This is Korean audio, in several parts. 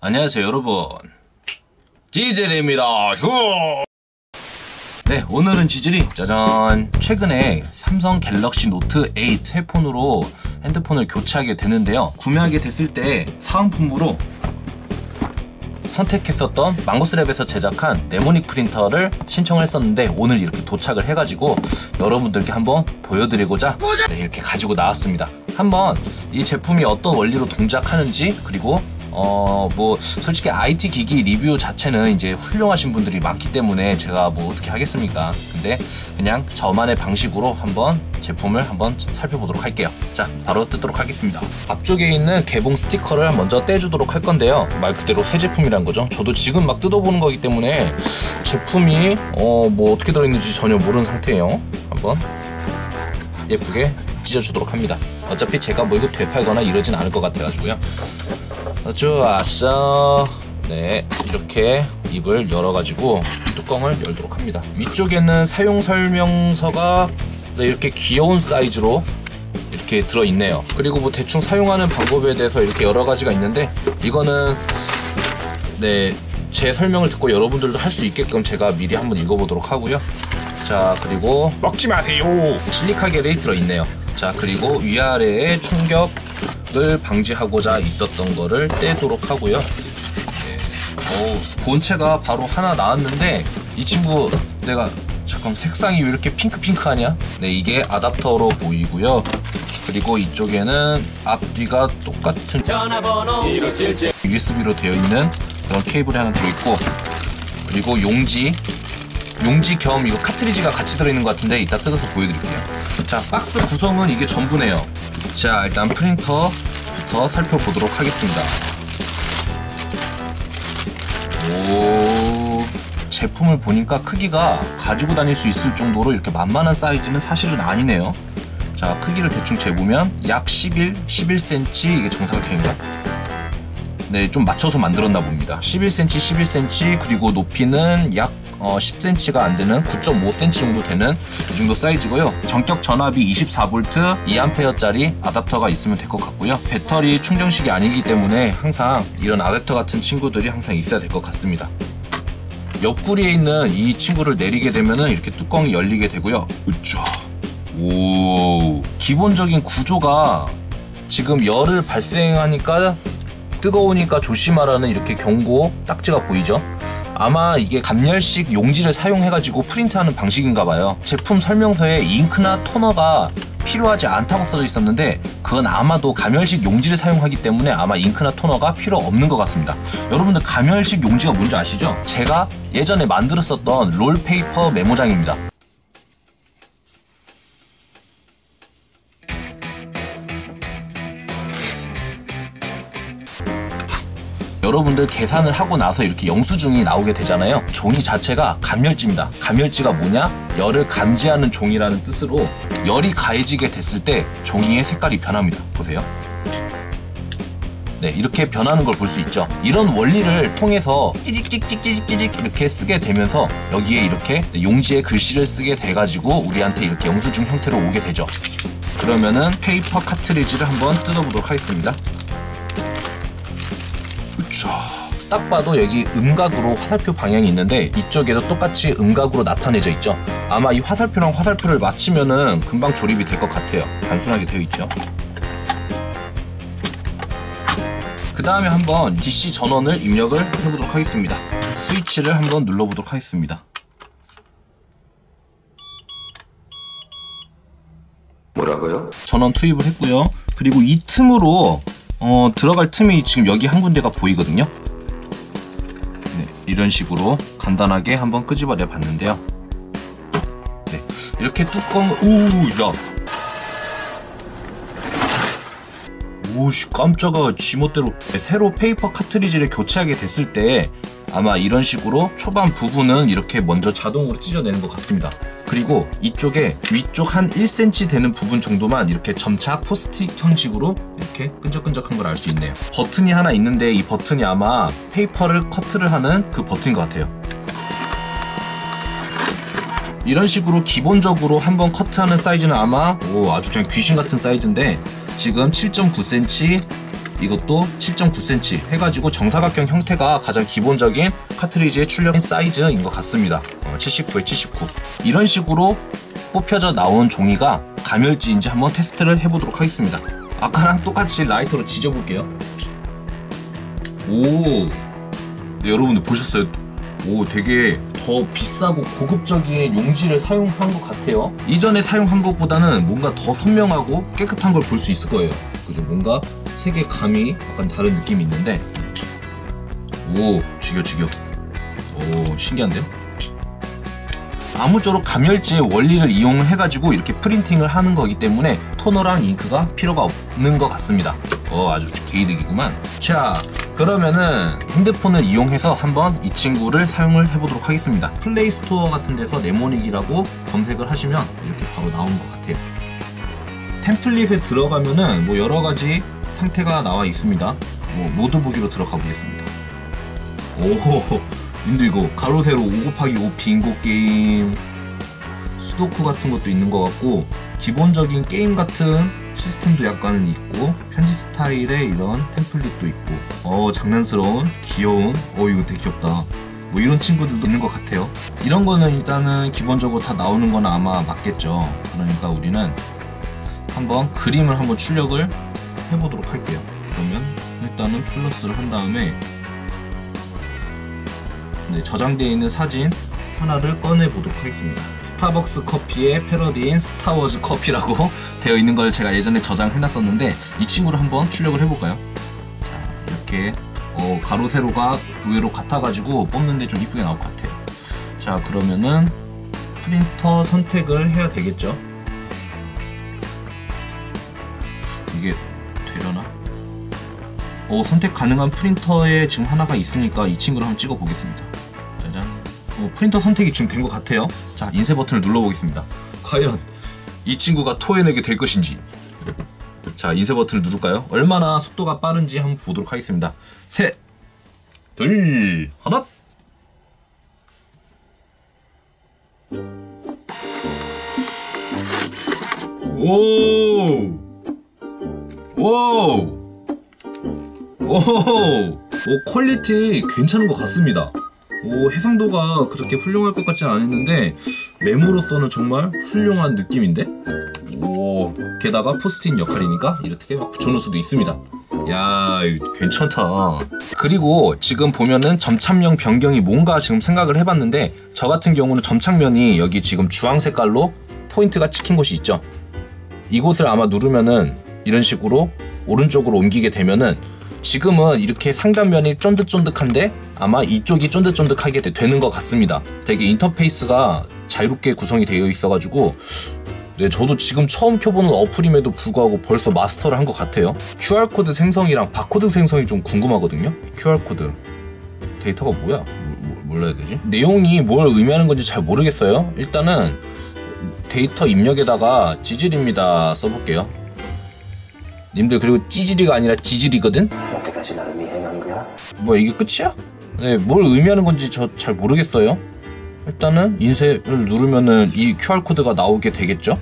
안녕하세요 여러분. 지질입니다. 휴! 네 오늘은 지질이. 짜잔. 최근에 삼성 갤럭시 노트 8 새 폰으로 핸드폰을 교체하게 되는데요. 구매하게 됐을 때 사은품으로 선택했었던 망고스랩에서 제작한 네모닉 프린터를 신청을 했었는데 오늘 이렇게 도착을 해가지고 여러분들께 한번 보여드리고자 네, 이렇게 가지고 나왔습니다. 한번 이 제품이 어떤 원리로 동작하는지 그리고 어, 뭐, 솔직히 IT 기기 리뷰 자체는 이제 훌륭하신 분들이 많기 때문에 제가 뭐 어떻게 하겠습니까? 근데 그냥 저만의 방식으로 한번 제품을 한번 살펴보도록 할게요. 자, 바로 뜯도록 하겠습니다. 앞쪽에 있는 개봉 스티커를 먼저 떼주도록 할 건데요. 말 그대로 새 제품이란 거죠. 저도 지금 막 뜯어보는 거기 때문에 제품이, 어, 뭐 어떻게 들어있는지 전혀 모르는 상태예요. 한번 예쁘게 찢어주도록 합니다. 어차피 제가 뭐 이거 되팔거나 이러진 않을 것 같아가지고요. 좋았어. 네, 이렇게 입을 열어가지고 뚜껑을 열도록 합니다. 위쪽에는 사용 설명서가 이렇게 귀여운 사이즈로 이렇게 들어있네요. 그리고 뭐 대충 사용하는 방법에 대해서 이렇게 여러 가지가 있는데 이거는 네, 제 설명을 듣고 여러분들도 할 수 있게끔 제가 미리 한번 읽어보도록 하고요. 자, 그리고 먹지 마세요. 실리카 겔이 들어있네요. 자, 그리고 위아래의 충격 을 방지하고자 있었던 거를 떼도록 하고요. 네. 오, 본체가 바로 하나 나왔는데 이 친구 내가 잠깐 색상이 왜 이렇게 핑크핑크하냐? 네, 이게 아답터로 보이고요. 그리고 이쪽에는 앞뒤가 똑같은 USB로 되어 있는 그런 케이블이 하나 들어있고 그리고 용지 용지 겸 이거 카트리지가 같이 들어있는 것 같은데 이따 뜯어서 보여드릴게요. 자, 박스 구성은 이게 전부네요. 자, 일단 프린터부터 살펴보도록 하겠습니다. 오, 제품을 보니까 크기가 가지고 다닐 수 있을 정도로 이렇게 만만한 사이즈는 사실은 아니네요. 자, 크기를 대충 재보면 약 11, 11cm 이게 정사각형인가? 네, 좀 맞춰서 만들었나 봅니다. 11cm, 11cm, 그리고 높이는 약 어, 10cm가 안 되는 9.5cm 정도 되는 이 정도 사이즈고요. 전격 전압이 24V 2A짜리 아답터가 있으면 될 것 같고요. 배터리 충전식이 아니기 때문에 항상 이런 아답터 같은 친구들이 항상 있어야 될 것 같습니다. 옆구리에 있는 이 친구를 내리게 되면은 이렇게 뚜껑이 열리게 되고요. 으쌰. 오. 기본적인 구조가 지금 열을 발생하니까 뜨거우니까 조심하라는 이렇게 경고 딱지가 보이죠? 아마 이게 감열식 용지를 사용해가지고 프린트하는 방식인가 봐요. 제품 설명서에 잉크나 토너가 필요하지 않다고 써져 있었는데 그건 아마도 감열식 용지를 사용하기 때문에 아마 잉크나 토너가 필요 없는 것 같습니다. 여러분들 감열식 용지가 뭔지 아시죠? 제가 예전에 만들었었던 롤페이퍼 메모장입니다. 여러분들 계산을 하고 나서 이렇게 영수증이 나오게 되잖아요. 종이 자체가 감열지입니다. 감열지가 뭐냐? 열을 감지하는 종이라는 뜻으로 열이 가해지게 됐을 때 종이의 색깔이 변합니다. 보세요. 네, 이렇게 변하는 걸 볼 수 있죠. 이런 원리를 통해서 찌직찌직찌직찌직 이렇게 쓰게 되면서 여기에 이렇게 용지에 글씨를 쓰게 돼가지고 우리한테 이렇게 영수증 형태로 오게 되죠. 그러면은 페이퍼 카트리지를 한번 뜯어보도록 하겠습니다. 그쵸. 딱 봐도 여기 음각으로 화살표 방향이 있는데 이쪽에도 똑같이 음각으로 나타내져 있죠. 아마 이 화살표랑 화살표를 맞추면은 금방 조립이 될 것 같아요. 단순하게 되어 있죠. 그 다음에 한번 DC 전원을 입력을 해보도록 하겠습니다. 스위치를 한번 눌러보도록 하겠습니다. 뭐라고요? 전원 투입을 했고요. 그리고 이 틈으로 어, 들어갈 틈이 지금 여기 한 군데가 보이거든요. 네, 이런 식으로 간단하게 한번 끄집어내 봤는데요. 네, 이렇게 뚜껑을 오, 야. 오씨 깜짝아 지멋대로 네, 새로 페이퍼 카트리지를 교체하게 됐을 때 아마 이런 식으로 초반 부분은 이렇게 먼저 자동으로 찢어내는 것 같습니다. 그리고 이쪽에 위쪽 한 1cm 되는 부분 정도만 이렇게 점차 포스트잇 형식으로 이렇게 끈적끈적한 걸 알 수 있네요. 버튼이 하나 있는데 이 버튼이 아마 페이퍼를 커트를 하는 그 버튼인 것 같아요. 이런 식으로 기본적으로 한번 커트하는 사이즈는 아마 오, 아주 그냥 귀신 같은 사이즈인데 지금 7.9cm 이것도 7.9cm 해가지고 정사각형 형태가 가장 기본적인 카트리지의 출력 사이즈인 것 같습니다. 어, 79에 79. 이런 식으로 뽑혀져 나온 종이가 가멸지인지 한번 테스트를 해보도록 하겠습니다. 아까랑 똑같이 라이터로 지져볼게요. 오, 네, 여러분들 보셨어요? 오, 되게 더 비싸고 고급적인 용지를 사용한 것 같아요. 이전에 사용한 것보다는 뭔가 더 선명하고 깨끗한 걸 볼 수 있을 거예요. 그죠? 뭔가 색의 감이 약간 다른 느낌이 있는데, 오, 죽여, 죽여. 오, 신기한데요? 아무쪼록 감열지의 원리를 이용해 가지고 이렇게 프린팅을 하는 거기 때문에 토너랑 잉크가 필요가 없는 것 같습니다. 어, 아주 개이득이구만. 자, 그러면은 핸드폰을 이용해서 한번 이 친구를 사용을 해보도록 하겠습니다. 플레이 스토어 같은 데서 네모닉이라고 검색을 하시면 이렇게 바로 나오는 것 같아요. 템플릿에 들어가면은 뭐 여러 가지 상태가 나와 있습니다. 뭐 모두 보기로 들어가 보겠습니다. 오호, 근데 이거 가로 세로 5 곱하기 5 빙고 게임 수도쿠 같은 것도 있는 것 같고 기본적인 게임 같은 시스템도 약간은 있고 편지 스타일의 이런 템플릿도 있고. 어 장난스러운 귀여운 어 이거 되게 귀엽다. 뭐 이런 친구들도 있는 것 같아요. 이런 거는 일단은 기본적으로 다 나오는 건 아마 맞겠죠. 그러니까 우리는 한번 그림을 한번 출력을 해보도록 할게요. 그러면 일단은 플러스를 한 다음에 네, 저장되어 있는 사진 하나를 꺼내 보도록 하겠습니다. 스타벅스 커피의 패러디인 스타워즈 커피라고 되어 있는 걸 제가 예전에 저장해 놨었는데 이 친구를 한번 출력을 해볼까요? 자, 이렇게 어, 가로 세로가 의외로 같아가지고 뽑는데 좀 이쁘게 나올 것 같아요. 자, 그러면은 프린터 선택을 해야 되겠죠? 이게 되려나? 어, 선택 가능한 프린터에 지금 하나가 있으니까 이 친구를 한번 찍어 보겠습니다. 어, 프린터 선택이 지금 된 것 같아요. 자, 인쇄 버튼을 눌러보겠습니다. 과연 이 친구가 토해내게 될 것인지. 자, 인쇄 버튼을 누를까요? 얼마나 속도가 빠른지 한번 보도록 하겠습니다. 셋, 둘, 하나. 오! 오! 오! 오, quality 괜찮은 것 같습니다. 오, 해상도가 그렇게 훌륭할 것 같진 않았는데 메모로서는 정말 훌륭한 느낌인데? 오, 게다가 포스트잇 역할이니까 이렇게 막 붙여놓을 수도 있습니다. 야, 괜찮다. 그리고 지금 보면은 점착면 변경이 뭔가 지금 생각을 해봤는데 저 같은 경우는 점착면이 여기 지금 주황 색깔로 포인트가 찍힌 곳이 있죠. 이곳을 아마 누르면은 이런 식으로 오른쪽으로 옮기게 되면은 지금은 이렇게 상단면이 쫀득쫀득한데 아마 이쪽이 쫀득쫀득하게 되- 되는 것 같습니다. 되게 인터페이스가 자유롭게 구성이 되어 있어가지고 네, 저도 지금 처음 켜보는 어플임에도 불구하고 벌써 마스터를 한 것 같아요. QR코드 생성이랑 바코드 생성이 좀 궁금하거든요. QR코드 데이터가 뭐야? 뭐, 뭐, 뭘로 해야 되지? 내용이 뭘 의미하는 건지 잘 모르겠어요. 일단은 데이터 입력에다가 지질입니다 써볼게요. 님들 그리고 찌질이가 아니라 지질이거든? 여태까지 나를 미행한 거야? 뭐야 이게 끝이야? 네, 뭘 의미하는 건지 저 잘 모르겠어요. 일단은 인쇄를 누르면은 이 QR 코드가 나오게 되겠죠?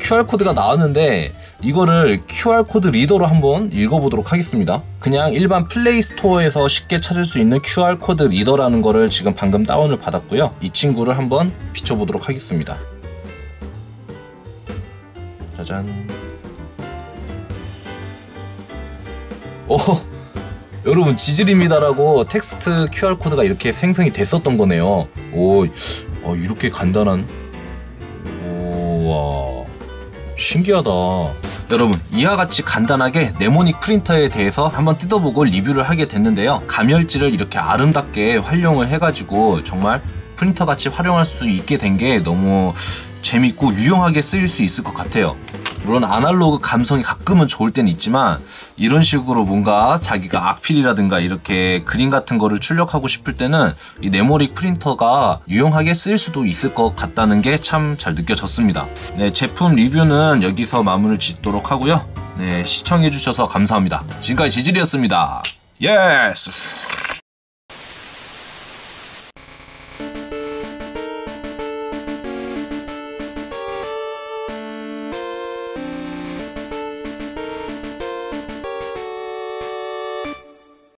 QR 코드가 나왔는데 이거를 QR 코드 리더로 한번 읽어보도록 하겠습니다. 그냥 일반 플레이 스토어에서 쉽게 찾을 수 있는 QR 코드 리더라는 거를 지금 방금 다운을 받았고요. 이 친구를 한번 비춰보도록 하겠습니다. 짜잔. 오, 여러분 지질입니다라고 텍스트 QR 코드가 이렇게 생성이 됐었던 거네요. 오, 어, 이렇게 간단한. 오와, 신기하다. 여러분 이와 같이 간단하게 네모닉 프린터에 대해서 한번 뜯어보고 리뷰를 하게 됐는데요. 감열지를 이렇게 아름답게 활용을 해가지고 정말 프린터 같이 활용할 수 있게 된 게 너무 재밌고 유용하게 쓰일 수 있을 것 같아요. 물론 아날로그 감성이 가끔은 좋을 때는 있지만 이런 식으로 뭔가 자기가 악필이라든가 이렇게 그림 같은 거를 출력하고 싶을 때는 이 네모닉 프린터가 유용하게 쓰일 수도 있을 것 같다는 게 참 잘 느껴졌습니다. 네, 제품 리뷰는 여기서 마무리를 짓도록 하고요. 네, 시청해주셔서 감사합니다. 지금까지 지질이었습니다. Yes!